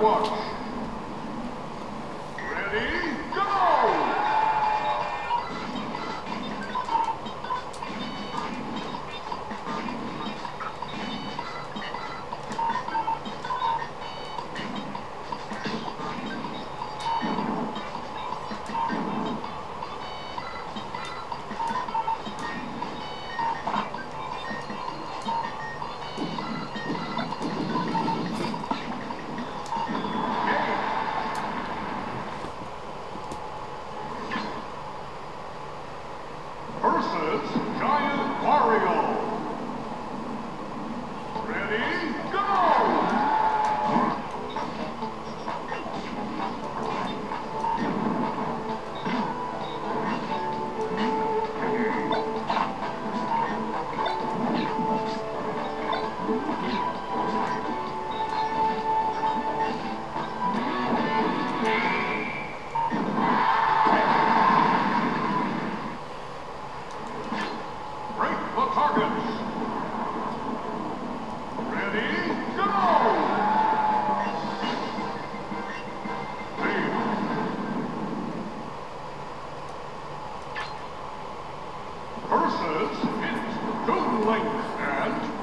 watch. Colors hit. Golden Link and